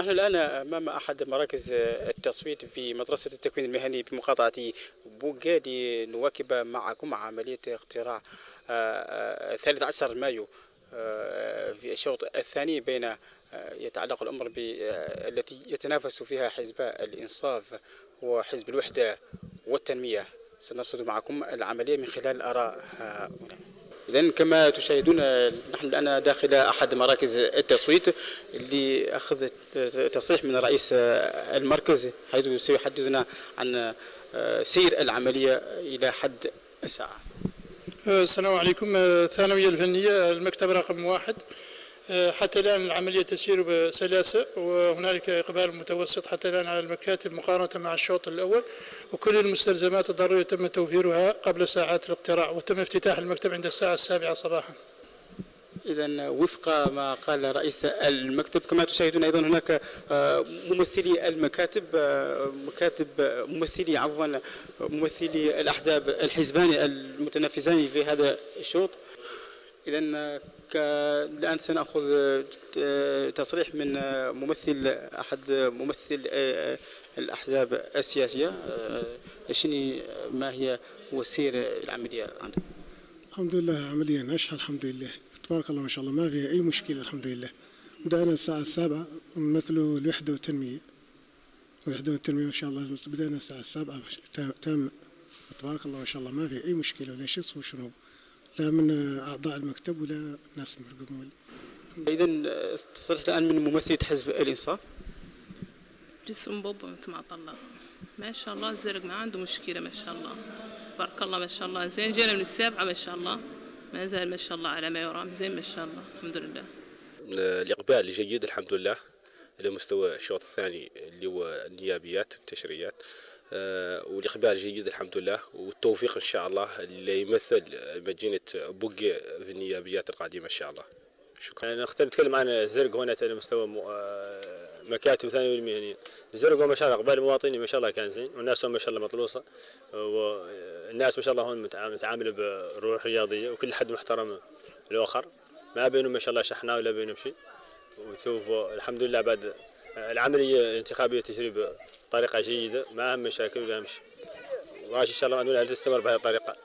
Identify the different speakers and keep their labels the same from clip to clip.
Speaker 1: نحن الآن أمام أحد مراكز التصويت في مدرسة التكوين المهني بمقاطعة بوغا لنواكب معكم عملية اقتراع 13 مايو في الشوط الثاني بين يتعلق الأمر بالتي يتنافس فيها حزب الإنصاف وحزب الوحدة والتنمية. سنرصد معكم العملية من خلال آراء هؤلاء إذا كما تشاهدون نحن الآن داخل أحد مراكز التصويت اللي أخذ تصريح من رئيس المركز حيث سيحدثنا عن سير العملية إلى حد الساعة.
Speaker 2: السلام عليكم. الثانوية الفنية المكتب رقم واحد. حتى الآن العملية تسير بسلاسة وهنالك إقبال متوسط حتى الآن على المكاتب مقارنة مع الشوط الأول وكل المستلزمات الضرورية تم توفيرها قبل ساعات الاقتراع وتم افتتاح المكتب عند الساعة السابعة صباحا.
Speaker 1: إذا وفق ما قال رئيس المكتب كما تشاهدون أيضا هناك ممثلي المكاتب مكاتب ممثلي عفوا ممثلي الأحزاب الحزبان المتنافسان في هذا الشوط. إذا الآن سنأخذ تصريح من ممثل أحد ممثل الأحزاب السياسية. شنو ما هي وسير العملية عندكم؟
Speaker 3: الحمد لله عملية ناجحة الحمد لله. تبارك الله ما شاء الله ما فيها أي مشكلة الحمد لله. بدأنا الساعة السابعة نمثلوا الوحدة والتنمية. الوحدة والتنمية ما شاء الله بدأنا الساعة السابعة تام تبارك الله ما شاء الله ما في أي مشكلة ولا شيء شنو. لا من أعضاء المكتب ولا ناس مرقبون
Speaker 1: إذا تصريح الآن من ممثلة حزب الإنصاف.
Speaker 4: جسم بابا متمع طلع. ما شاء الله الزرق ما عنده مشكلة ما شاء الله. بارك الله ما شاء الله. زين جينا من السابعة ما شاء الله. ما زال ما شاء الله على ما يرام. زين ما شاء الله. الحمد لله.
Speaker 5: الإقبال جيد الحمد لله على مستوى الشوط الثاني اللي هو النيابيات التشريعات. آه والإقبال جيد الحمد لله. والتوفيق إن شاء الله اللي يمثل مدينة بوقي في النيابيات القادمة إن شاء الله.
Speaker 6: شكرا. أنا أختار نتكلم عن الزرق هنا على مستوى مكاتب ثانوي المهنية الزرق ما شاء الله إقبال المواطنين ما شاء الله كان زين والناس ما شاء الله مطلوصة والناس ما شاء الله هون متعاملة بروح رياضية وكل حد محترم الآخر. ما بينهم ما شاء الله شحناء ولا بينهم شيء. وشوف الحمد لله بعد العملية الانتخابية تجري بطريقة جيدة ما هم مشاكل ولا شيء وعاش إن شاء الله أن تستمر بهذه الطريقة.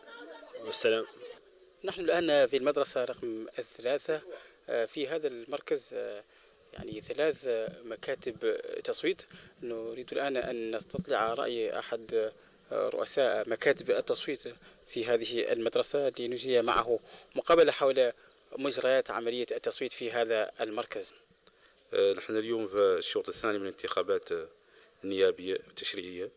Speaker 6: والسلام.
Speaker 1: نحن الآن في المدرسة رقم الثلاثة في هذا المركز يعني ثلاث مكاتب تصويت. نريد الآن أن نستطلع رأي أحد رؤساء مكاتب التصويت في هذه المدرسة لنجري معه مقابلة حول مجريات عملية التصويت في هذا المركز.
Speaker 7: نحن اليوم في الشوط الثاني من الانتخابات النيابية والتشريعية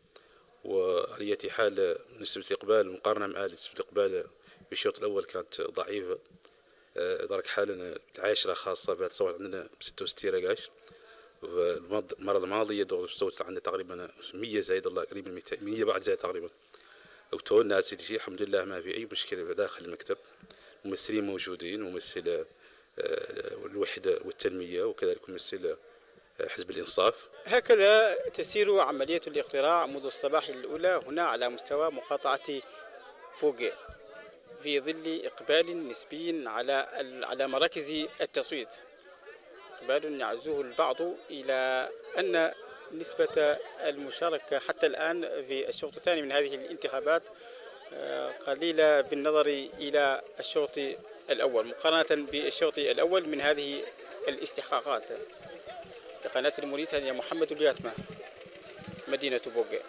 Speaker 7: وعلى حال نسبة الإقبال مقارنة مع نسبة الإقبال في الشوط الأول كانت ضعيفة. درك حالنا العاشرة خاصة بعد صوت عندنا 66 رقاش. المرة الماضية دور صوت عندنا تقريبا 100 زايد الله قريب من 200 100 بعد زايد تقريبا. وتو الناس شيء الحمد لله ما في أي مشكلة داخل المكتب. ممثلين موجودين ممثل الوحدة والتنمية وكذلك ممثل حزب الإنصاف.
Speaker 1: هكذا تسير عملية الاقتراع منذ الصباح الأولى هنا على مستوى مقاطعة بوغي في ظل إقبال نسبي على على مراكز التصويت. إقبال يعزوه البعض إلى أن نسبة المشاركة حتى الآن في الشوط الثاني من هذه الانتخابات قليلة بالنظر إلى الشوط الأول مقارنة بالشوط الأول من هذه الاستحقاقات. لقناة الموريتانيا محمد الياتمة مدينة بوغي